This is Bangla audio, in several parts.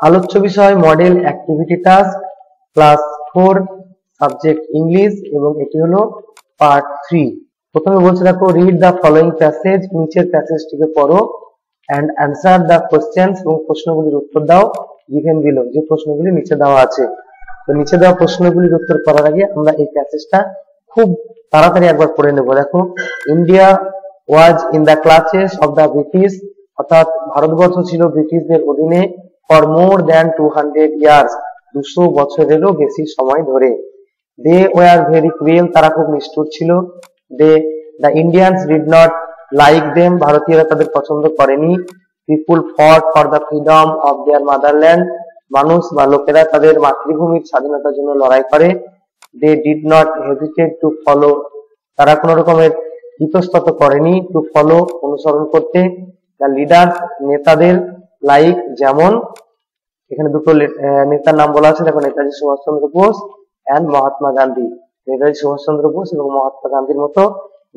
আলোচ্য বিষয় model activity task class four subject English এবং এটি হলো পার্ট থ্রি প্রথমে বলছে দেখো রিড দ্য ফলোইং প্যাসেজ নিচের প্যাসেজটিকে পড়ো অ্যান্ড অ্যান্সার দ্য কোশ্চেন্স এবং প্রশ্নগুলির উত্তর দাও গিভেন বিলো যে প্রশ্নগুলি নিচে দেওয়া আছে। তো নিচে দেওয়া প্রশ্নগুলির উত্তর করার আগে আমরা এই প্যাসেজটা খুব তাড়াতাড়ি একবার পড়ে নেব। দেখো India was in the classes of the British অর্থাৎ ভারতবর্ষ ছিল ব্রিটিশদের অধীনে। For more than two hundred years দুশো বছরেরও বেশি সময় ধরে দে ওয়ার ভেরি ক্রুয়েল তারা খুব নিষ্ঠুর ছিল। They the Indians did not like them ভারতীয়রা তাদের পছন্দ করেনি। People fought for the freedom of their motherland মানুষ বা লোকেরা তাদের মাতৃভূমির স্বাধীনতার জন্য লড়াই করে। They did not hesitate to follow তারা কোন রকমের ইতস্তত করেনি টু ফলো অনুসরণ করতে। দ্য লিডার নেতাদের লাইক যেমন এখানে দুটো নেতার নাম বলা আছে। দেখো নেতাজি সুভাষচন্দ্র বোস অ্যান্ড মহাত্মা গান্ধী। নেতাজি সুভাষচন্দ্র বোস এবং মহাত্মা গান্ধীর মতো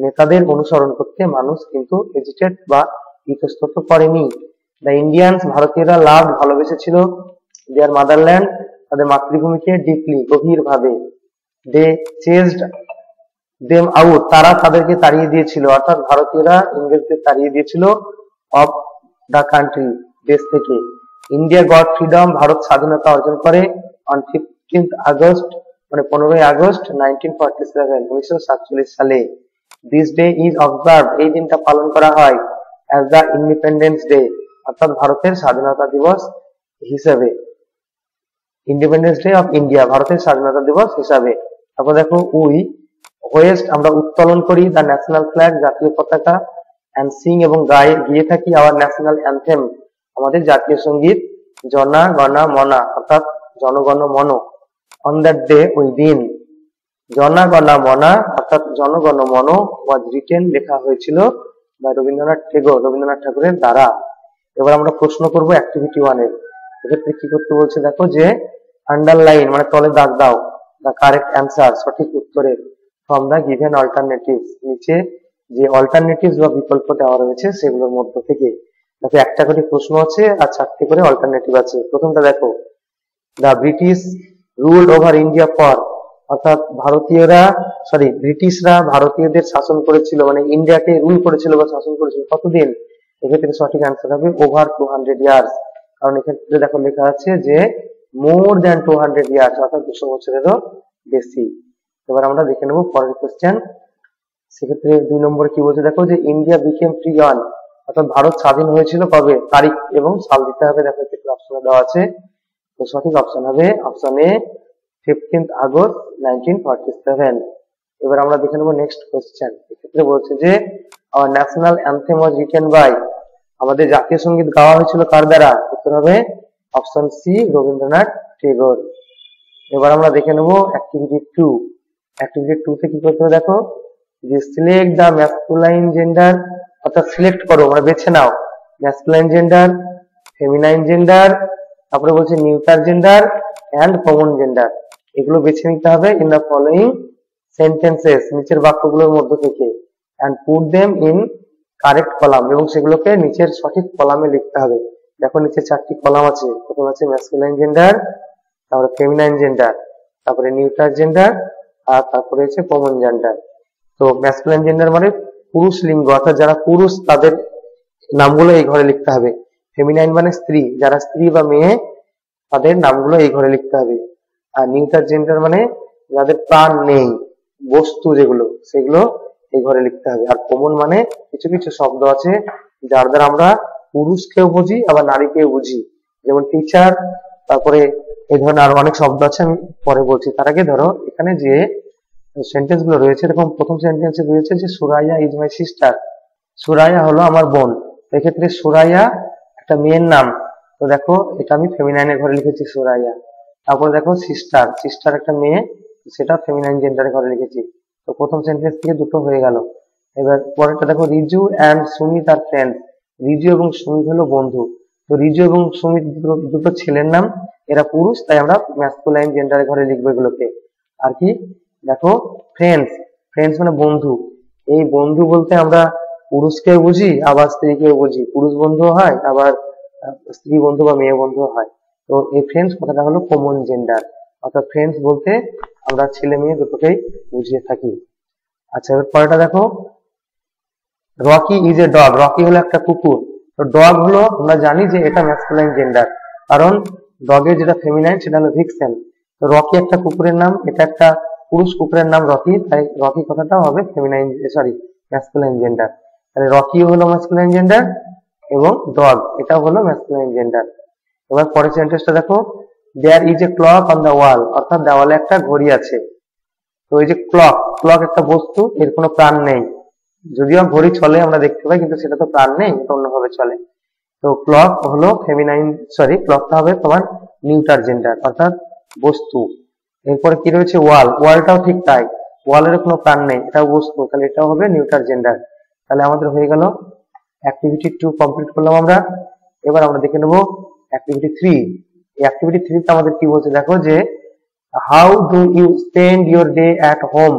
নেতাদের অনুসরণ করতে মানুষ কিন্তু হেজিটেট বা ইতস্তত করেনি। দ্য ইন্ডিয়ানস ভারতীয়রা লাভ ভালোবেসেছিল। দেয়ার মাদারল্যান্ড তাদের মাতৃভূমিকে ডিপলি গভীর ভাবে দে চেজড দেম আউট তারা তাদেরকে তাড়িয়ে দিয়েছিল। অর্থাৎ ভারতীয়রা ইংরেজদের তাড়িয়ে দিয়েছিল অফ দা কান্ট্রি দেশ থেকে। ইন্ডিয়া গড ফ্রিডম ভারত স্বাধীনতা অর্জন করে অন ফিফটিন্থ আগস্ট মানে পনেরোই আগস্ট নাইনটিন ফর্টি সেভেন উনিশশো সাতচল্লিশ সালে। দিস ডে ইজ অবজার্ভ এই দিনটা পালন করা হয় অ্যাজ দ্য ইন্ডিপেন্ডেন্স ডে অর্থাৎ ভারতের স্বাধীনতা দিবস হিসেবে। ইন্ডিপেন্ডেন্স ডে অফ ইন্ডিয়া ভারতের স্বাধীনতা দিবস হিসাবে। তারপর দেখো, উই, ওয়েস্ট, আমরা উত্তোলন করি দ্য ন্যাশনাল ফ্ল্যাগ জাতীয় পতাকা অ্যান্ড সিং এবং গায়ে গিয়ে থাকি আওয়ার ন্যাশনাল অ্যান্থেম আমাদের জাতীয় সংগীত জনা গণা মনা, অর্থাৎ জনগণ মন। অন দ্যাট ডে ওই দিন জনা গণা মনা, অর্থাৎ জনগণ মন ওয়াজ রিটেন লেখা হয়েছিল বা রবীন্দ্রনাথ টেগোর রবীন্দ্রনাথ ঠাকুরের দ্বারা। এবার আমরা প্রশ্ন করব অ্যাক্টিভিটি ওয়ানের এক্ষেত্রে কি করতে বলছে দেখো যে আন্ডারলাইন মানে তলে দাগ দাও দ্য কারেক্ট অ্যান্সার সঠিক উত্তরের ফ্রম দ্য গিভেন অল্টারনেটিভ নিচে যে অল্টারনেটিভ বা বিকল্প দেওয়া রয়েছে সেগুলোর মধ্য থেকে দেখো, একটা করে প্রশ্ন আছে আর চারটে করে অল্টারনেটিভ আছে। প্রথমটা দেখো the British rule over India for অর্থাৎ ভারতীয়রা সরি ব্রিটিশরা ভারতীয়দের শাসন করেছিল মানে ইন্ডিয়াকে রুল করেছিল বা শাসন করেছিল কতদিন? এক্ষেত্রে সঠিক অ্যান্সার হবে ওভার টু হান্ড্রেড ইয়ার্স কারণ এক্ষেত্রে দেখো লেখা আছে যে more than two hundred years অর্থাৎ দুশো বছরেরও বেশি। এবার আমরা দেখে নেব পরের কোশ্চেন সেক্ষেত্রে দুই নম্বরে কি বলছে? দেখো যে ইন্ডিয়া বিকেম ফ্রি অন অর্থাৎ ভারত স্বাধীন হয়েছিল কবে? তারিখ এবং সাল দিতে হবে। দেখো এক্ষেত্রে অপশনে দেওয়া আছে। তো সঠিক অপশন হবে option A fifteenth August nineteen forty seven এবার আমরা দেখে নেব নেক্সট কোয়েশ্চেন এক্ষেত্রে বলছে যে national anthem was written by আমাদের জাতীয় সংগীত গাওয়া হয়েছিল কার দ্বারা? উত্তর হবে অপশন সি রবীন্দ্রনাথ টেগোর। এবার আমরা দেখে নেব অ্যাক্টিভিটি টু অ্যাক্টিভিটি টু তে কি করতে হবে দেখো? যে সিলেক্ট দ্য ম্যাসকুলাইন জেন্ডার অর্থাৎ সিলেক্ট করো মানে বেছে নাও। ম্যাসকুলাইন জেন্ডার ফেমিনাইন জেন্ডার তারপরে বলছে neuter gender and common gender এগুলো বেছে নিতে হবে ইন দ্য ফলোইং সেন্টেন্সেস নিচের বাক্যগুলোর মধ্য থেকে। And put them in correct column এবং সেগুলোকে নিচের সঠিক কলামে লিখতে হবে। দেখো নিচে চারটি কলাম আছে। প্রথম আছে ম্যাসকুলাইন জেন্ডার তারপরে ফেমিনাইন জেন্ডার তারপরে নিউটার জেন্ডার আর তারপরে হচ্ছে কমন জেন্ডার তো ম্যাসকুলাইন জেন্ডার মানে পুরুষ লিঙ্গ, অর্থাৎ যারা পুরুষ, তাদের নামগুলো এই ঘরে লিখতে হবে। ফেমিনাইন মানে স্ত্রী, যারা স্ত্রী বা মেয়ে, তাদের নামগুলো এই ঘরে লিখতে হবে। আর নিউটার জেন্ডার মানে যাদের প্রাণ নেই, বস্তু যেগুলো, সেগুলো এই ঘরে লিখতে হবে। আর কমন মানে কিছু কিছু শব্দ আছে, যার দ্বারা আমরা পুরুষকেও বুঝি, আবার নারীকেও বুঝি। যেমন টিচার তারপরে এই ধরনের আরও অনেক শব্দ আছে, আমি পরে বলছি। তার আগে ধরো, এখানে যে সেন্টেন্সগুলো রয়েছে, এরকম প্রথম সেন্টেন্সে রয়েছে যে, Suraiya is my sister Suraiya হলো আমার বোন। এক্ষেত্রে সুরাইয়া একটা মেয়ের নাম। তো দেখো, এটা আমি ফেমিনাইনের ঘরে লিখেছি, সুরাইয়া। তারপর দেখো সিস্টার সিস্টার একটা মেয়ে সেটা ফেমিনাইন জেন্ডারের ঘরে লিখেছি। তো প্রথম সেন্টেন্স থেকে দুটো হয়ে গেল। এবার পরেরটা দেখো, Riju and Sumit are friend Riju এবং সুমিত হলো বন্ধু। তো রিজু এবং সুমিত দুটো ছেলের নাম, এরা পুরুষ, তাই আমরা ম্যাসকুলাইন জেন্ডারের ঘরে লিখব এগুলোকে। আর কি? দেখো ফ্রেন্ডস ফ্রেন্ডস মানে বন্ধু। এই বন্ধু বলতে আমরা পুরুষকেও বুঝি, আবার স্ত্রীকেও বুঝি। পুরুষ বন্ধু হয়, আবার স্ত্রী বন্ধু বা মেয়ে বন্ধু হয়। তো এই ফ্রেন্ডস কথাটা হলো কমন জেন্ডার অর্থাৎ ফ্রেন্ডস বলতে আমরা ছেলে মেয়ে দুটোকেই বুঝিয়ে থাকি। আচ্ছা এবার পরেরটা দেখো। Rocky is a dog Rocky হলো একটা কুকুর। তো ডগ হলো, আমরা জানি যে এটা ম্যাসকুলাইন জেন্ডার কারণ ডগের যেটা ফেমিনাইন সেটা হলো ভিক্সেন তো রকি একটা কুকুরের নাম, এটা একটা পুরুষ কুকুরের নাম রকি, তাই রকি কথাটাও হবে ফেমিনাইন সরি ম্যাসকুলাইন জেন্ডার তাহলে রকিও হলো ম্যাসকুলাইন জেন্ডার এবং ডগ এটাও হলো ম্যাসকুলাইন জেন্ডার এবার পরের সেন্টেন্সটা দেখো there is a clock on the wall অর্থাৎ দেওয়ালে একটা ঘড়ি আছে। তো এই যে ক্লক ক্লক একটা বস্তু, এর কোনো প্রাণ নেই। যদিও ঘড়ি চলে, আমরা দেখতে পাই, কিন্তু সেটা তো প্রাণ নেই, এটা অন্যভাবে চলে। তো ক্লক হলো ফেমিনাইন সরি ক্লকটা হবে তোমার নিউটার জেন্ডার অর্থাৎ বস্তু। এরপরে কি রয়েছে? ওয়াল। ওয়ালটাও ঠিক তাই। ওয়ালের কোনো প্রাণ নেই। এটাও বস্তু। তাহলে এটাও হবে নিউটার জেন্ডার। তাহলে আমাদের হয়ে গেল অ্যাক্টিভিটি টু কমপ্লিট করলাম আমরা। এবার আমরা দেখে নেব অ্যাক্টিভিটি থ্রি এই অ্যাক্টিভিটি থ্রিতে আমাদের কি বলছে? দেখো যে how do you spend your day at home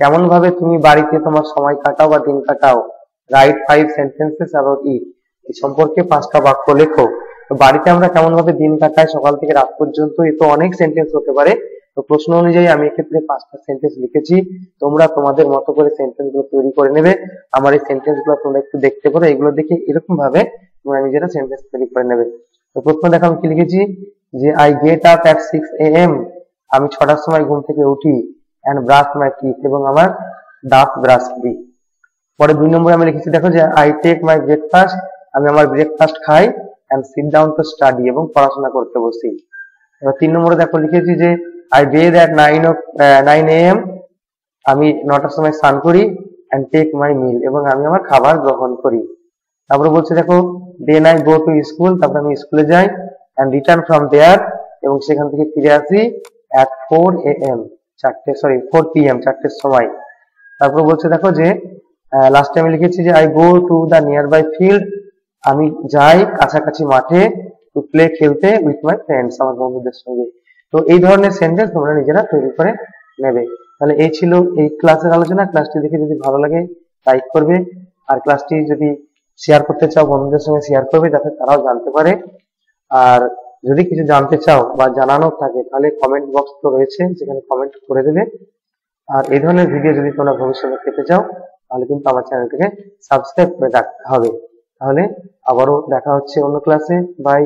কেমন ভাবে তুমি বাড়িতে তোমার সময় কাটাও বা দিন কাটাও? Write five sentences about it এই সম্পর্কে পাঁচটা বাক্য লেখো। বাড়িতে আমরা কেমন ভাবে দিন কাটাই সকাল থেকে রাত পর্যন্ত, এ তো অনেক সেন্টেন্স হতে পারে। তো প্রশ্ন অনুযায়ী আমি এক্ষেত্রে পাঁচটা সেন্টেন্স লিখেছি। তোমরা তোমাদের মতো করে সেন্টেন্সগুলো তৈরি করে নেবে। আমার এই সেন্টেন্সগুলো তোমরা একটু দেখতে পারো। এগুলো দেখে এরকম ভাবে তোমরা নিজেরা সেন্টেন্স তৈরি করে নেবে। তো প্রথমে দেখো আমি কি লিখেছি? যে I get up at six A M আমি ছটার সময় ঘুম থেকে উঠি অ্যান্ড ব্রাশ মাই টিথ এবং আমার দাঁত ব্রাশ করি। পরে দুই নম্বরে আমি লিখেছি, দেখো যে আই টেক মাই ব্রেকফাস্ট আমি আমার ব্রেকফাস্ট খাই and sit down to study এবং পড়াশোনা করতে বসি। এবার তিন নম্বরে দেখো লিখেছি যে I bathe at nine o nine A M আমি নটার সময় স্নান করি অ্যান্ড টেক মাই মিল এবং আমি আমার খাবার গ্রহণ করি। তারপরে বলছে, দেখো then I go to school তারপরে আমি স্কুলে যাই অ্যান্ড রিটার্ন ফ্রম দেয়ার এবং সেখান থেকে ফিরে আসি অ্যাট ফোর এ এম চারটে সরি ফোর পি এম চারটের সময়। তারপর বলছে, দেখো যে লাস্ট টাইমে লিখেছি যে I go to the nearby field আমি যাই কাছাকাছি মাঠে টু প্লে খেলতে উইথ মাই ফ্রেন্ডস আমার বন্ধুদের সঙ্গে। তো এই ধরনের সেন্টেন্স তোমরা নিজেরা তৈরি করে নেবে। তাহলে এই ছিল এই ক্লাসের আলোচনা। ক্লাসটি দেখে যদি ভালো লাগে লাইক করবে। আর ক্লাসটি যদি শেয়ার করতে চাও, বন্ধুদের সঙ্গে শেয়ার করবে, যাতে তারাও জানতে পারে। আর যদি কিছু জানতে চাও বা জানানো থাকে, তাহলে কমেন্ট বক্স তো রয়েছে, যেখানে কমেন্ট করে দেবে। আর এই ধরনের ভিডিও যদি তোমরা ভবিষ্যতে পেতে চাও, তাহলে কিন্তু আমার চ্যানেলটিকে সাবস্ক্রাইব করে রাখতে হবে। তাহলে আবারও দেখা হচ্ছে অন্য ক্লাসে বাই